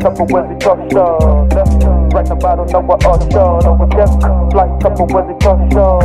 flight, it, talk show. Left, right, about what all show. No, we check, flight, with it, talk show.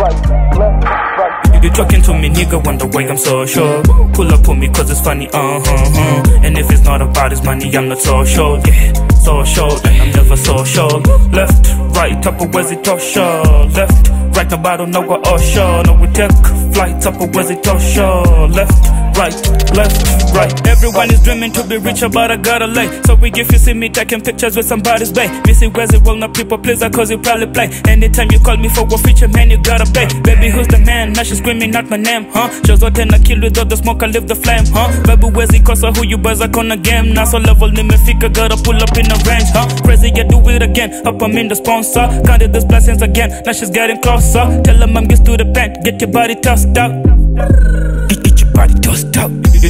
Right, left, right. You talking to me, nigga, wonder why I'm so sure. Pull up on me, cause it's funny, uh huh, huh. And if it's not about his money, I'm not so sure, yeah. So sure, and I'm never so sure. Left, right, up of where's it sure. Left, right, about know what sure. No, we take flights up of where's it all sure. Left, right, left, right. Everyone is dreaming to be richer, but I gotta lay. So we if you see me taking pictures with somebody's bay. Missing where's it well, not people pleaser, cause you probably play. Anytime you call me for a feature, man, you gotta pay. Baby, who's the man? Now she's screaming out my name, huh? Shows what then I kill with all the smoke, I live the flame, huh? Baby, where's it cause I who you boys are on the game? Now so level nimefika, gotta pull up in the range, huh? Crazy, yeah, do it again. Up, I'm in the sponsor. Counted those blessings again. Now she's getting closer. Tell them I'm gets to the band. Get your body tossed out.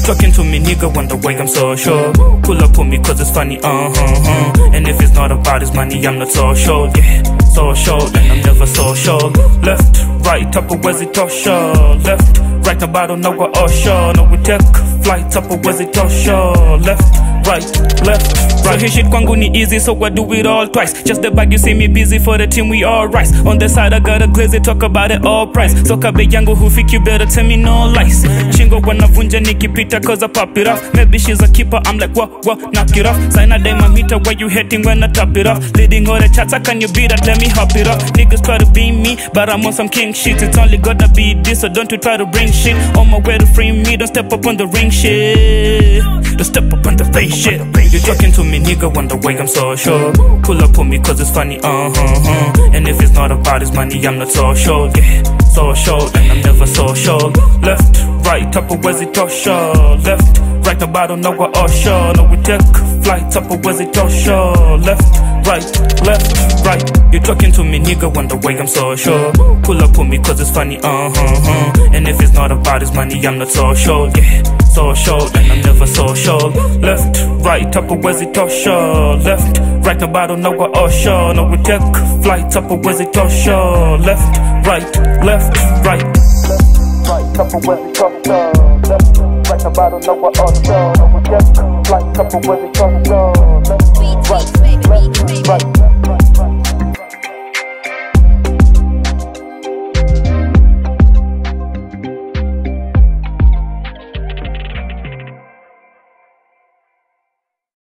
Talking to me, nigga, wonder why I'm so sure. Pull up on me, cause it's funny, uh huh, huh. And if it's not about his money, I'm not so sure, yeah. So sure, and I'm never so sure. Left, right, up, where's it sure? Left, right, about don't know what all sure. No, we take flights up, where's it sure? Left, right, left, right. So his shit kwangu ni easy, so I do it all twice. Just the bag, you see me busy for the team, we all rise. On the side, I got a glaze, talk about it all price. So kabe yangu you better tell me no lies. Chingo wanavunja nikipita, cause I pop it off. Maybe she's a keeper, I'm like, what, what, knock it off. Sign a dime, meter, why you hating when I top it off? Leading all the chats, can you beat that? Let me hop it up. Niggas try to be me, but I'm on some king shit. It's only gotta be this, so don't you try to bring shit. On my way to free me, don't step up on the ring shit. Step up on the face shit. You talking to me, nigga, wonder why I'm so sure. Pull up on me, cause it's funny, uh huh, huh. And if it's not about his money, I'm not so sure, yeah. So sure, and I'm never so sure. Left, right, up where's it all sure. Left, right, about don't know what all sure. No, we take flights up of where's it all sure. Left, right, left, right. You talking to me, nigga, wonder why I'm so sure. Pull up on me, cause it's funny, uh huh, huh. And if it's not about his money, I'm not so sure, yeah. So sure, and I'm never so sure. Left, right, up of where's it sure. Left, right, don't know what all sure. No, we take flights up of where's it sure. Left, right, left, right. Right, couple with it, talk show. Left, right, about know what all show. No, we check, flight, couple with it, talk show. Left, right.